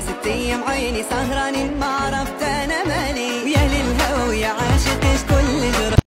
ست أيام عيني سهرانين.